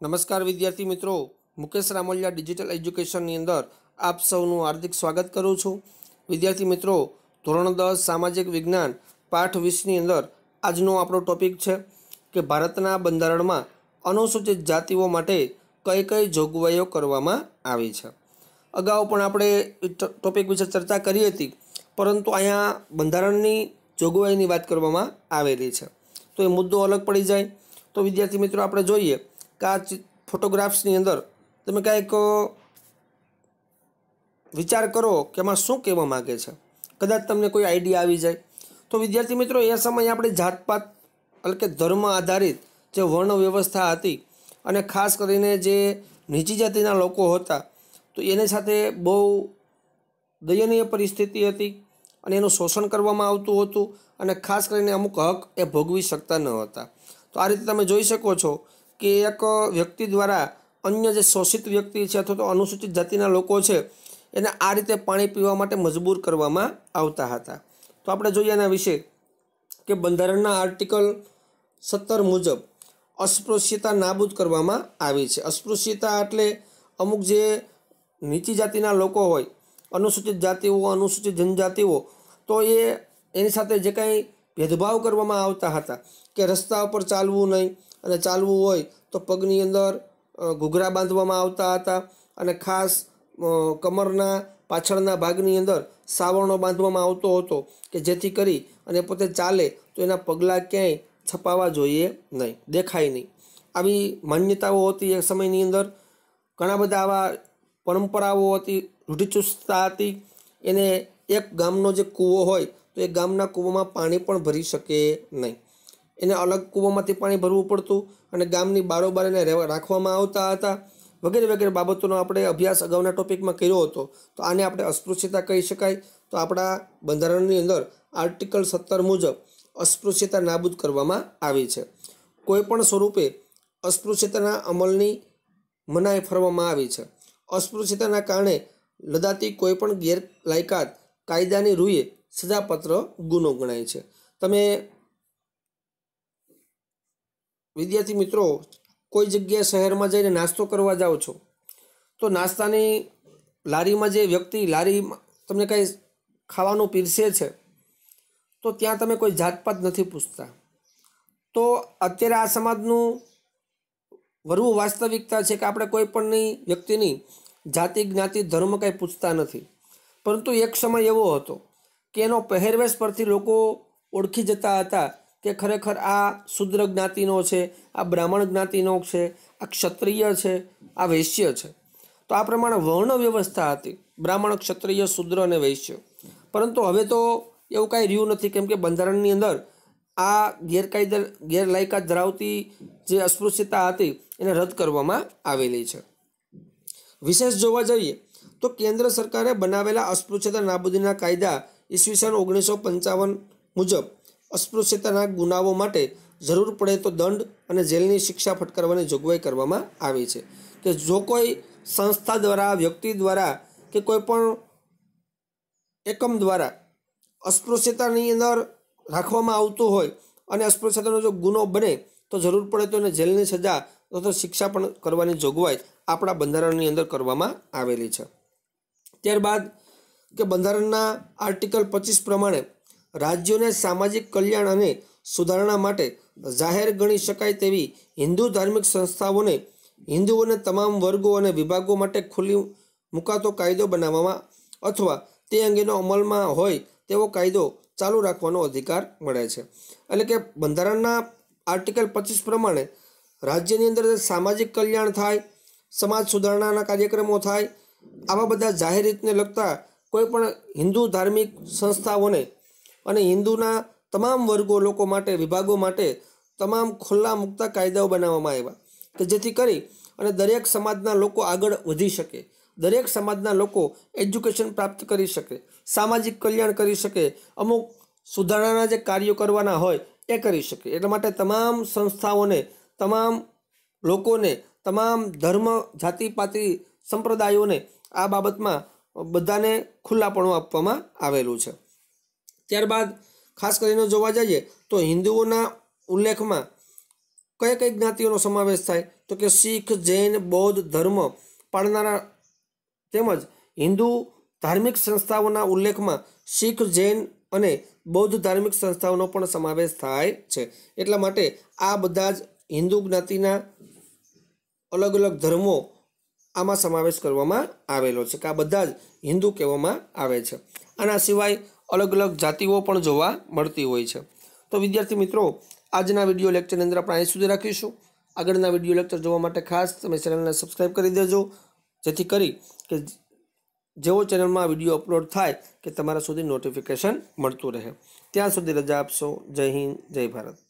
નમસ્કાર વિદ્યાર્થી મિત્રો. મુકેશ રામોલિયા ડિજિટલ એજ્યુકેશનની અંદર આપ સૌનું હાર્દિક સ્વાગત કરું છું. વિદ્યાર્થી મિત્રો, ધોરણ દસ સામાજિક વિજ્ઞાન પાઠ વીસની અંદર આજનો આપણો ટોપિક છે કે ભારતના બંધારણમાં અનુસૂચિત જાતિઓ માટે કઈ કઈ જોગવાઈઓ કરવામાં આવી છે. અગાઉ પણ આપણે ટોપિક વિશે ચર્ચા કરી હતી, પરંતુ અહીંયા બંધારણની જોગવાઈની વાત કરવામાં આવેલી છે. તો એ મુદ્દો અલગ પડી જાય. તો વિદ્યાર્થી મિત્રો, આપણે જોઈએ કે આ ફોટોગ્રાફ્સની અંદર તમે કાંઈક વિચાર કરો કે એમાં શું કહેવા માગે છે. કદાચ તમને કોઈ આઈડિયા આવી જાય. તો વિદ્યાર્થી મિત્રો, એ સમયે આપણે જાતપાત, એટલે કે ધર્મ આધારિત જે વર્ણ વ્યવસ્થા હતી અને ખાસ કરીને જે નીચી જાતિના લોકો હતા, તો એની સાથે બહુ દયનીય પરિસ્થિતિ હતી અને એનું શોષણ કરવામાં આવતું હતું અને ખાસ કરીને અમુક હક એ ભોગવી શકતા ન હતા. તો આ રીતે તમે જોઈ શકો છો કે એક વ્યક્તિ દ્વારા અન્ય જે શોષિત વ્યક્તિ છે અથવા તો અનુસૂચિત જાતિના લોકો છે, એને આ રીતે પાણી પીવા માટે મજબૂર કરવામાં આવતા હતા. તો આપણે જોઈએ એના વિશે કે બંધારણના આર્ટિકલ સત્તર મુજબ અસ્પૃશ્યતા નાબૂદ કરવામાં આવી છે. અસ્પૃશ્યતા એટલે અમુક જે નીચી જાતિના લોકો હોય, અનુસૂચિત જાતિઓ, અનુસૂચિત જનજાતિઓ, તો એ એની સાથે જે કાંઈ ભેદભાવ કરવામાં આવતા હતા કે રસ્તા ઉપર ચાલવું નહીં અને ચાલવું હોય તો પગની અંદર ઘૂઘરા બાંધવામાં આવતા હતા અને ખાસ કમરના પાછળના ભાગની અંદર સાવરણો બાંધવામાં આવતો હતો કે જેથી કરી અને પોતે ચાલે તો એના પગલાં ક્યાંય છપાવા જોઈએ નહીં, દેખાય નહીં. આવી માન્યતાઓ હતી એ સમયની અંદર. ઘણા બધા આવા પરંપરાઓ હતી, રૂઢિચુસ્તતા હતી. એને એક ગામનો જે કૂવો હોય તો એ ગામના કૂવામાં પાણી પણ ભરી શકે નહીં. એને અલગ કૂવામાંથી પાણી ભરવું પડતું અને ગામની બારોબાર એને રાખવામાં આવતા હતા. વગેરે વગેરે બાબતોનો આપણે અભ્યાસ અગાઉના ટોપિકમાં કર્યો હતો. તો આને આપણે અસ્પૃશ્યતા કહી શકાય. તો આપણા બંધારણની અંદર આર્ટિકલ સત્તર મુજબ અસ્પૃશ્યતા નાબૂદ કરવામાં આવી છે. કોઈપણ સ્વરૂપે અસ્પૃશ્યતાના અમલની મનાઈ ફરવામાં આવી છે. અસ્પૃશ્યતાના કારણે લદાતી કોઈપણ ગેરલાયકાત કાયદાની રૂએ સજાપત્ર ગુનો ગણાય છે. તમે વિદ્યાર્થી મિત્રો, કોઈ જગ્યાએ શહેરમાં જઈને નાસ્તો કરવા જાઓ છો, તો નાસ્તાની લારીમાં જે વ્યક્તિ લારી તમને કંઈ ખાવાનું પીરસે છે, તો ત્યાં તમે કોઈ જાતપાત નથી પૂછતા. તો અત્યારે આ સમાજનું વરવું વાસ્તવિકતા છે કે આપણે કોઈ પણની વ્યક્તિની જાતિ, જ્ઞાતિ, ધર્મ કંઈ પૂછતા નથી. પરંતુ એક સમય એવો હતો કે એનો પહેરવેશ પરથી લોકો ઓળખી જતા હતા કે ખરેખર આ શુદ્ર જ્ઞાતિનો છે, આ બ્રાહ્મણ જ્ઞાતિનો છે, આ ક્ષત્રિય છે, આ વૈશ્ય છે. તો આ પ્રમાણે વર્ણ વ્યવસ્થા હતી. બ્રાહ્મણ, ક્ષત્રિય, શુદ્ર અને વૈશ્ય. પરંતુ હવે તો એવું કાંઈ રહ્યું નથી, કેમ કે બંધારણની અંદર આ ગેરકાયદે, ગેરલાયકાત ધરાવતી જે અસ્પૃશ્યતા હતી, એને રદ કરવામાં આવેલી છે. વિશેષ જોવા જઈએ તો કેન્દ્ર સરકારે બનાવેલા અસ્પૃશ્યતા નાબૂદીના કાયદા ઈસવીસન ઓગણીસો પંચાવન મુજબ અસ્પૃશ્યતાના ગુનાઓ માટે જરૂર પડે તો દંડ અને જેલની શિક્ષા ફટકારવાની જોગવાઈ કરવામાં આવી છે. કે જો કોઈ સંસ્થા દ્વારા, વ્યક્તિ દ્વારા કે કોઈ પણ એકમ દ્વારા અસ્પૃશ્યતાની અંદર રાખવામાં આવતું હોય અને અસ્પૃશ્યતાનો જો ગુનો બને તો જરૂર પડે તો એને જેલની સજા તો શિક્ષા પણ કરવાની જોગવાઈ આપણા બંધારણની અંદર કરવામાં આવેલી છે. ત્યારબાદ કે બંધારણના આર્ટિકલ પચીસ પ્રમાણે રાજ્યોને સામાજિક કલ્યાણ અને સુધારણા માટે જાહેર ગણી શકાય તેવી હિન્દુ ધાર્મિક સંસ્થાઓને હિન્દુઓને તમામ વર્ગો અને વિભાગો માટે ખુલ્લી મુકાતો કાયદો બનાવવામાં અથવા તે અંગેનો અમલમાં હોય તેવો કાયદો ચાલુ રાખવાનો અધિકાર મળે છે. એટલે કે બંધારણના આર્ટિકલ પચીસ પ્રમાણે રાજ્યની અંદર સામાજિક કલ્યાણ થાય, સમાજ સુધારણાના કાર્યક્રમો થાય, આવા બધા જાહેર રીતને લગતા કોઈ પણ હિન્દુ ધાર્મિક સંસ્થાઓને અને હિન્દુના તમામ વર્ગો લોકો માટે, વિભાગો માટે તમામ ખુલ્લા મુક્તા કાયદાઓ બનાવવામાં આવ્યા કે જેથી કરી અને દરેક સમાજના લોકો આગળ વધી શકે. દરેક સમાજના લોકો એજ્યુકેશન પ્રાપ્ત કરી શકે, સામાજિક કલ્યાણ કરી શકે, અમુક સુધારણાના જે કાર્યો કરવાના હોય એ કરી શકે. એટલા માટે તમામ સંસ્થાઓને, તમામ લોકોને, તમામ ધર્મ જાતિપાતિ સંપ્રદાયોને આ બાબતમાં બધાને ખુલ્લાપણું આપવામાં આવેલું છે. ત્યારબાદ ખાસ કરીને જોવા જઈએ તો હિન્દુઓના ઉલ્લેખમાં કઈ કઈ જ્ઞાતિઓનો સમાવેશ થાય? તો કે શીખ, જૈન, બૌદ્ધ, ધર્મ પાળનારા તેમજ હિન્દુ ધાર્મિક સંસ્થાઓના ઉલ્લેખમાં શીખ, જૈન અને બૌદ્ધ ધાર્મિક સંસ્થાઓનો પણ સમાવેશ થાય છે. એટલા માટે આ બધા જ હિન્દુ જ્ઞાતિના અલગ અલગ ધર્મો આમાં સમાવેશ કરવામાં આવેલો છે, કે આ બધા જ હિન્દુ કહેવામાં આવે છે. આના સિવાય અલગ અલગ જાતિઓ પણ જોવા મળતી હોય છે. તો વિદ્યાર્થી મિત્રો, આજના વીડિયો લેક્ચરની અંદર આપણે અહીં સુધી રાખીશું. આગળના વીડિયો લેક્ચર જોવા માટે ખાસ તમે ચેનલને સબસ્ક્રાઈબ કરી દેજો, જેથી કરી કે જેવો ચેનલમાં વીડિયો અપલોડ થાય, કે તમારા સુધી નોટિફિકેશન મળતું રહે. ત્યાં સુધી રજા આપશો. જય હિન્દ, જય ભારત.